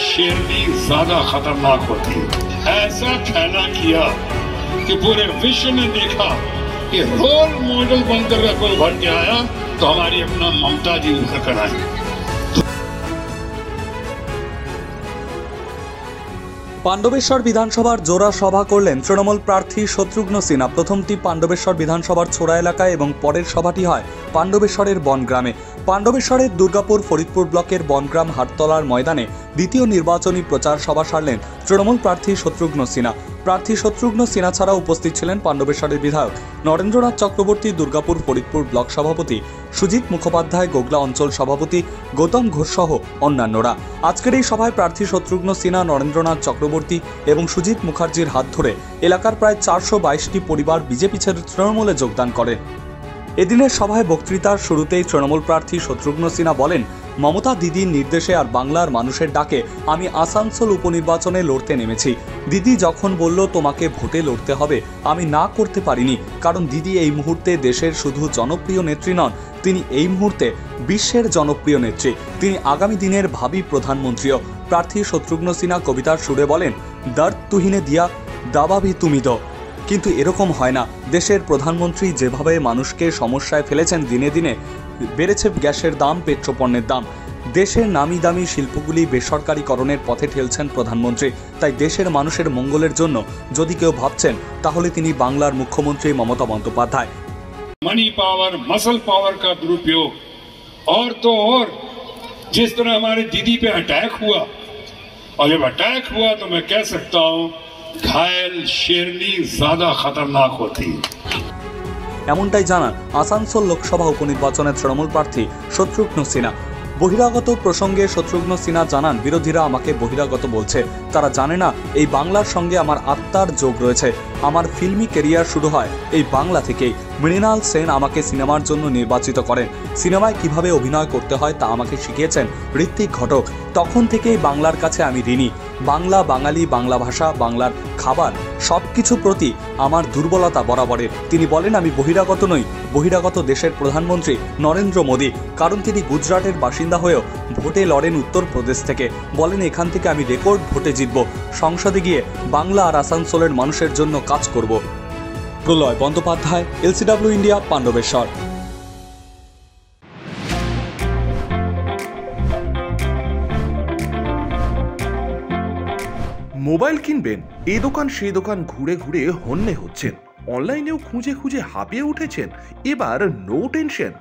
शेरनी ज्यादा खतरनाक होती है ऐसा फैला किया कि पूरे विश्व ने देखा कि रोल मॉडल बनकर अगर कोई भर के आया तो हमारी अपना ममता जी उभर कर आई পাণ্ডবেশ্বর বিধানসভার জোড়া সভা করলেন তৃণমূল প্রার্থী শত্রুঘ্ন সিনহা প্রথমটি পাণ্ডবেশ্বর বিধানসভার ছোড়া এলাকায় এবং পরের সভাটি হয় পাণ্ডবেশ্বরের বনগ্রামে পাণ্ডবেশ্বরের দুর্গাপুর ফরিদপুর ব্লকের বনগ্রাম হাটতলার ময়দানে দ্বিতীয় নির্বাচনী প্রচার সভা সারলেন তৃণমূল প্রার্থী শত্রুঘ্ন সিনহা। প্রার্থী শত্রুঘ্ন সিনহা ছাড়া উপস্থিত ছিলেন পাণ্ডবেশ্বরের বিধায়ক নরেন্দ্রনাথ চক্রবর্তী, দুর্গাপুর ফরিদপুর ব্লক সভাপতি সুজিত মুখোপাধ্যায়, গোগলা অঞ্চল সভাপতি গৌতম ঘোষ সহ অন্যান্যরা। আজকের এই সভায় প্রার্থী শত্রুঘ্ন সিনহা, নরেন্দ্রনাথ চক্রবর্তী এবং সুজিত মুখার্জির হাত ধরে এলাকার প্রায় চারশো বাইশটি পরিবার বিজেপি ছেড়ে তৃণমূলে যোগদান করে এদিনের সভায় বক্তৃতার শুরুতেই তৃণমূল প্রার্থী শত্রুঘ্ন সিনহা বলেন, মমতা দিদির নির্দেশে আর বাংলার মানুষের ডাকে আমি আসানসোল উপনির্বাচনে লড়তে নেমেছি। দিদি যখন বলল, তোমাকে ভোটে লড়তে হবে, আমি না করতে পারিনি, কারণ দিদি এই মুহূর্তে দেশের শুধু জনপ্রিয় নেত্রী নন, তিনি এই মুহূর্তে বিশ্বের জনপ্রিয় নেত্রী। তিনি আগামী দিনের ভাবি প্রধানমন্ত্রীও। প্রার্থী শত্রুঘ্ন সিনহা কবিতার সুরে বলেন, দর্দ তুহিনে দিয়া, দাবাবি তুমি দো। কিন্তু এরকম হয় না দেশের প্রধানমন্ত্রী যেভাবে মানুষকে সমস্যায় ফেলেছেন দিনে দিনে বেড়েছে গ্যাসের দাম পেট্রোপণ্যের দাম দেশের নামি দামি শিল্পগুলি বেসরকারীকরণের পথে ঠেলছেন প্রধানমন্ত্রী তাই দেশের মানুষের মঙ্গলের জন্য যদি কেউ ভাবছেন তাহলে তিনি বাংলার মুখ্যমন্ত্রী Mamata Bandyopadhyay money power muscle power का दुरुपयोग और तो और जिस तरह हमारे दीदी पे अटैक हुआ और जब अटैक हुआ तो मैं कह सकता हूं ঘায়েল শেরনি জাদা খতরনাক হতি এমনটাই জানান আসানসোল লোকসভা উপনির্বাচনের তৃণমূল প্রার্থী শত্রুঘ্ন সিনহা। বহিরাগত প্রসঙ্গে শত্রুঘ্ন সিনহা জানান, বিরোধীরা আমাকে বহিরাগত বলছে। তারা জানে না, এই বাংলার সঙ্গে আমার আত্মার যোগ রয়েছে। আমার ফিল্মি কেরিয়ার শুরু হয় এই বাংলা থেকেই। মৃণাল সেন আমাকে সিনেমার জন্য নির্বাচিত করেন। সিনেমায় কীভাবে অভিনয় করতে হয় তা আমাকে শিখিয়েছেন ঋত্বিক ঘটক। তখন থেকেই বাংলার কাছে আমি ঋণী। বাংলা বাঙালি বাংলা ভাষা, বাংলার খাবার। সব কিছু প্রতি আমার দুর্বলতা বরাবরের। তিনি বলেন, আমি বহিরাগত নই, বহিরাগত দেশের প্রধানমন্ত্রী নরেন্দ্র মোদী, কারণ তিনি গুজরাটের বাসিন্দা হয়েও ভোটে লড়েন উত্তরপ্রদেশ থেকে। বলেন, এখান থেকে আমি রেকর্ড ভোটে জিতব। সংসদে গিয়ে বাংলা আর আসানসোলের মানুষের জন্য কাজ করব। Pralay Bandyopadhyay, LCW India, Pandabeswar. Mobile কিনবেন এই দোকান সেই দোকান ঘুরে ঘুরে হন্যে হচ্ছেন। অনলাইনেও খুঁজে খুঁজে হাঁপিয়ে উঠেছেন। এবার নো টেনশন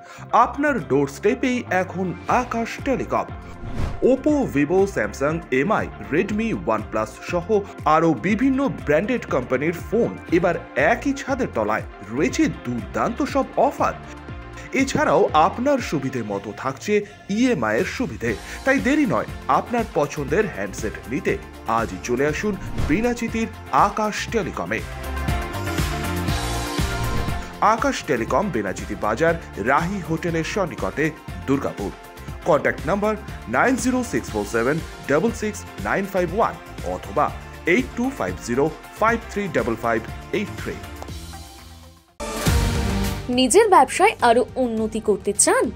আপনার ডোর স্টেপেই এখন Akash telecom Oppo Vivo Samsung MI Redmi OnePlus সহ আরও বিভিন্ন ব্র্যান্ডেড কোম্পানির ফোন এবার একই ছাদের তলায়। রয়েছে দুর্দান্ত সব অফার এছাড়াও আপনার সুবিধে মতো থাকছে ইএমআই এর সুবিধে। তাই দেরি নয়, আপনার পছন্দের হ্যান্ডসেট নিতে আজই চলে আসুন বিনাচিতির আকাশ টেলিকমে। আকাশ টেলিকম বেনাচিতি বাজার রাহি হোটেলের সন্নিকটে Durgapur. Contact number nine zero six four seven double six nine five one অথবা eight two five zero five three double five eight three নিজের ব্যবসায় আরও উন্নতি করতে চান?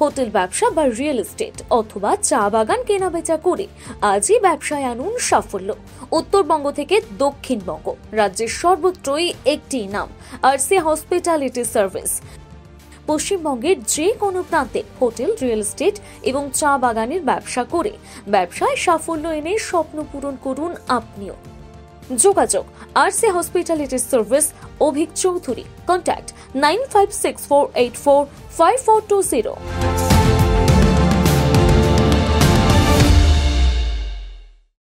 হোটেল ব্যবসা বা রিয়েল এস্টেট অথবা চা বাগান কেনাবেচা করে আজই ব্যবসায় আনুন সাফল্য। উত্তরবঙ্গ থেকে দক্ষিণবঙ্গ, রাজ্যের সর্বত্রই একটি নাম, আরসি হসপিটালিটি সার্ভিস। পশ্চিমবঙ্গের যে কোনো প্রান্তে হোটেল, রিয়েল এস্টেট এবং চা বাগানের ব্যবসা করে ব্যবসায় সাফল্য এনে স্বপ্ন পূরণ করুন আপনিও। যোগাযোগ, RC hospitality service Abhik Chowdhury. Contact nine five six four eight four five four two zero